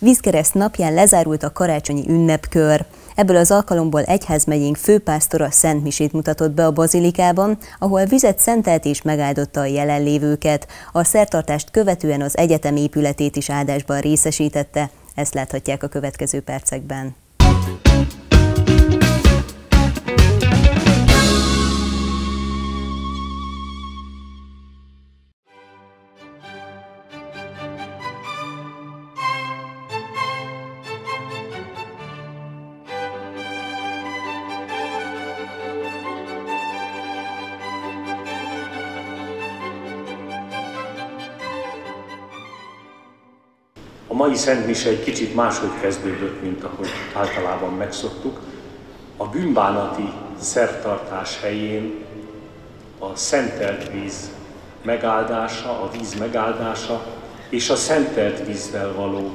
Vízkereszt napján lezárult a karácsonyi ünnepkör. Ebből az alkalomból egyházmegyénk főpásztora Szent Misét mutatott be a bazilikában, ahol vizet szentelt és megáldotta a jelenlévőket. A szertartást követően az egyetem épületét is áldásban részesítette. Ezt láthatják a következő percekben. A mai Szent Mise egy kicsit máshogy kezdődött, mint ahogy általában megszoktuk. A bűnbánati szertartás helyén a szentelt víz megáldása, a víz megáldása és a szentelt vízzel való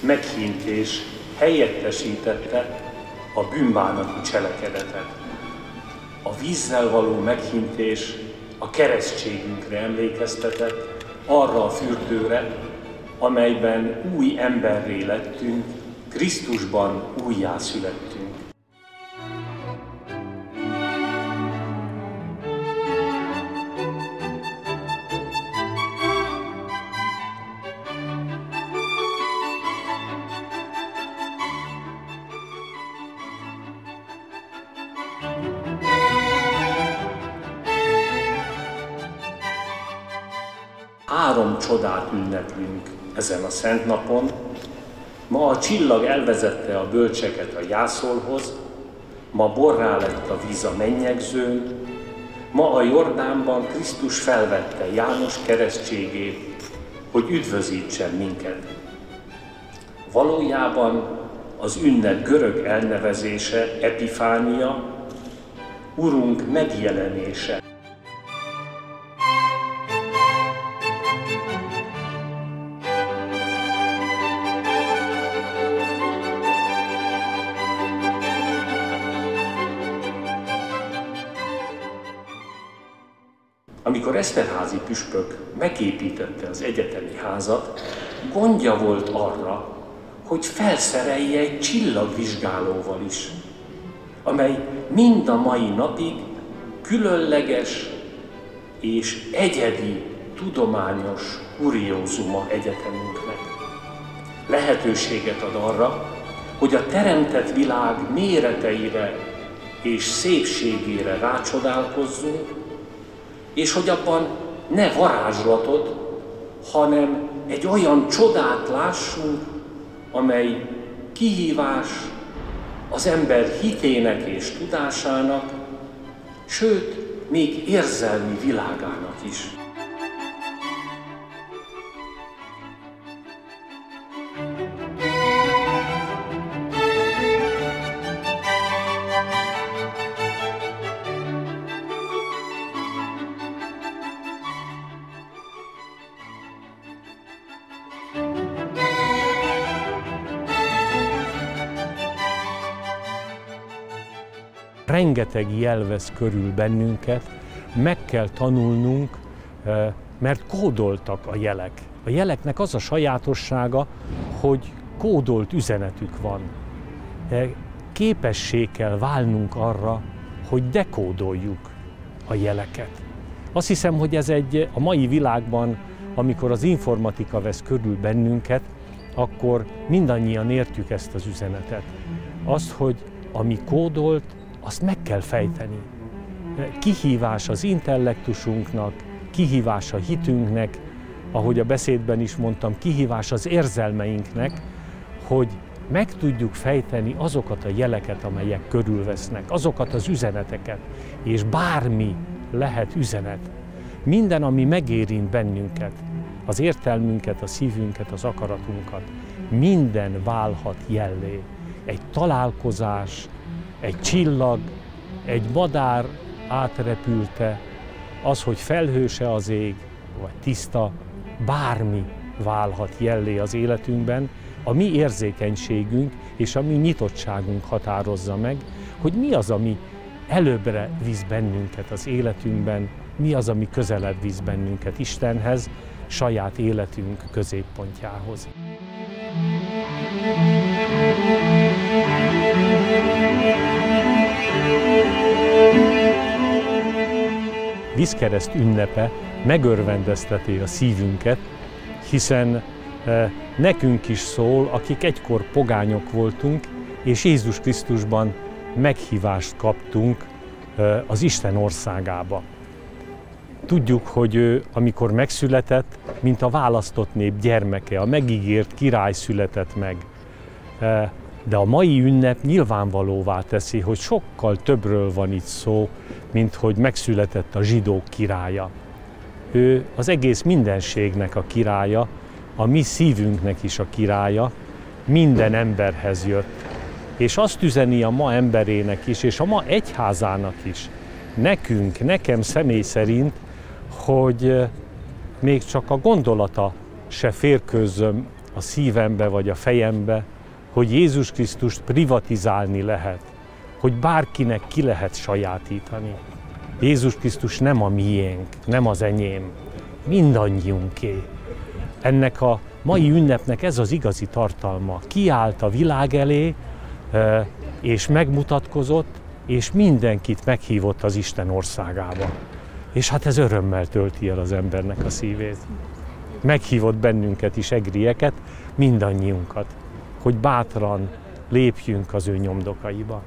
meghintés helyettesítette a bűnbánati cselekedetet. A vízzel való meghintés a keresztségünkre emlékeztetett, arra a fürdőre, amelyben új emberré lettünk, Krisztusban újjászülettünk. Három csodát ünneplünk ezen a szent napon. Ma a csillag elvezette a bölcseket a jászolhoz, ma borrá lett a víz a mennyegzőn, ma a Jordánban Krisztus felvette János keresztségét, hogy üdvözítsen minket. Valójában az ünnep görög elnevezése Epifánia, Urunk megjelenése. Amikor Eszterházi püspök megépítette az egyetemi házat, gondja volt arra, hogy felszerelje egy csillagvizsgálóval is, amely mind a mai napig különleges és egyedi tudományos kuriózuma egyetemünknek. Lehetőséget ad arra, hogy a teremtett világ méreteire és szépségére rácsodálkozzunk, és hogy abban ne varázslatot, hanem egy olyan csodát lássunk, amely kihívás az ember hitének és tudásának, sőt, még érzelmi világának is. Rengeteg jel vesz körül bennünket, meg kell tanulnunk, mert kódoltak a jelek. A jeleknek az a sajátossága, hogy kódolt üzenetük van. Képessé kell válnunk arra, hogy dekódoljuk a jeleket. Azt hiszem, hogy ez egy a mai világban, amikor az informatika vesz körül bennünket, akkor mindannyian értjük ezt az üzenetet. Azt, hogy ami kódolt, azt meg kell fejteni. Kihívás az intellektusunknak, kihívás a hitünknek, ahogy a beszédben is mondtam, kihívás az érzelmeinknek, hogy meg tudjuk fejteni azokat a jeleket, amelyek körülvesznek, azokat az üzeneteket, és bármi lehet üzenet. Minden, ami megérint bennünket, az értelmünket, a szívünket, az akaratunkat, minden válhat jellé. Egy találkozás, egy csillag, egy madár átrepülte, az, hogy felhőse az ég, vagy tiszta, bármi válhat jellé az életünkben, a mi érzékenységünk és a mi nyitottságunk határozza meg, hogy mi az, ami előbbre visz bennünket az életünkben, mi az, ami közelebb visz bennünket Istenhez, saját életünk középpontjához. thank you Vízkereszt ünnepe megörvendezteti a szívünket, hiszen e, nekünk is szól, akik egykor pogányok voltunk, és Jézus Krisztusban meghívást kaptunk e, az Isten országába. Tudjuk, hogy ő, amikor megszületett, mint a választott nép gyermeke, a megígért király született meg. De a mai ünnep nyilvánvalóvá teszi, hogy sokkal többről van itt szó, mint hogy megszületett a zsidók királya. Ő az egész mindenségnek a királya, a mi szívünknek is a királya, minden emberhez jött. És azt üzeni a ma emberének is, és a ma egyházának is, nekünk, nekem személy szerint, hogy még csak a gondolata se férkőzzöm a szívembe vagy a fejembe, hogy Jézus Krisztust privatizálni lehet, hogy bárkinek ki lehet sajátítani. Jézus Krisztus nem a miénk, nem az enyém, mindannyiunké. Ennek a mai ünnepnek ez az igazi tartalma. Kiállt a világ elé, és megmutatkozott, és mindenkit meghívott az Isten országába. És hát ez örömmel tölti el az embernek a szívét. Meghívott bennünket is, egrieket, mindannyiunkat, hogy bátran lépjünk az ő nyomdokaiba.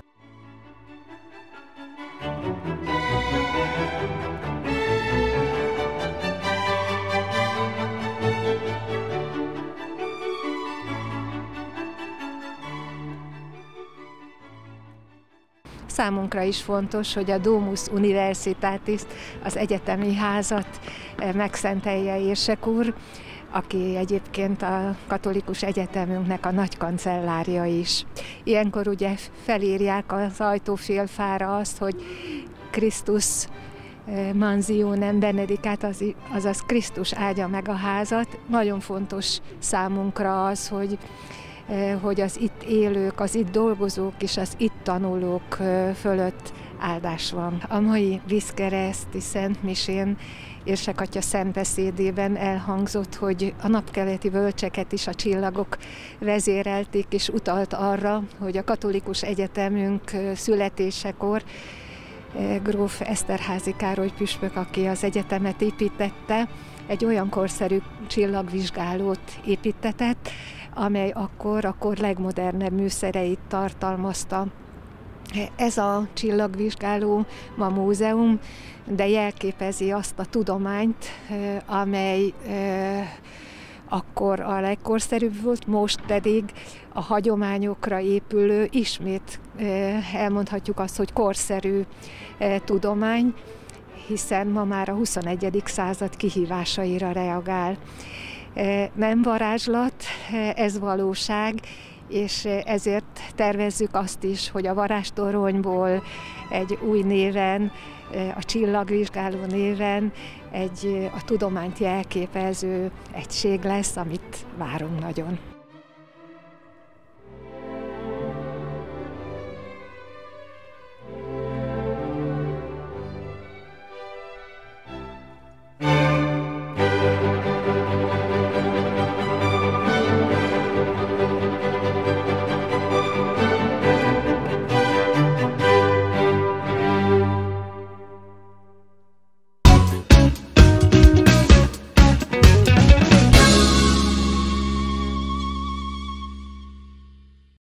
Számunkra is fontos, hogy a Domus Universitatis, az egyetemi házat eh, megszentelje Érsek úr, aki egyébként a katolikus egyetemünknek a nagy kancellárja is. Ilyenkor ugye felírják az ajtófélfára azt, hogy Krisztus eh, manzionem benedikát, az, azaz Krisztus áldja meg a házat. Nagyon fontos számunkra az, hogy hogy az itt élők, az itt dolgozók és az itt tanulók eh, fölött áldás van. A mai vízkereszti Szent Misén Érsek Atya szentbeszédében elhangzott, hogy a napkeleti völcseket is a csillagok vezérelték, és utalt arra, hogy a katolikus egyetemünk eh, születésekor gróf Eszterházi Károly püspök, aki az egyetemet építette, egy olyan korszerű csillagvizsgálót építetett, amely akkor a kor legmodernebb műszereit tartalmazta. Ez a csillagvizsgáló ma múzeum, de jelképezi azt a tudományt, amely akkor a legkorszerűbb volt, most pedig a hagyományokra épülő, ismét elmondhatjuk azt, hogy korszerű tudomány, hiszen ma már a 21. század kihívásaira reagál. Nem varázslat, ez valóság, és ezért tervezzük azt is, hogy a varástoronyból egy új néven, a csillagvizsgáló néven egy a tudományt jelképező egység lesz, amit várunk nagyon.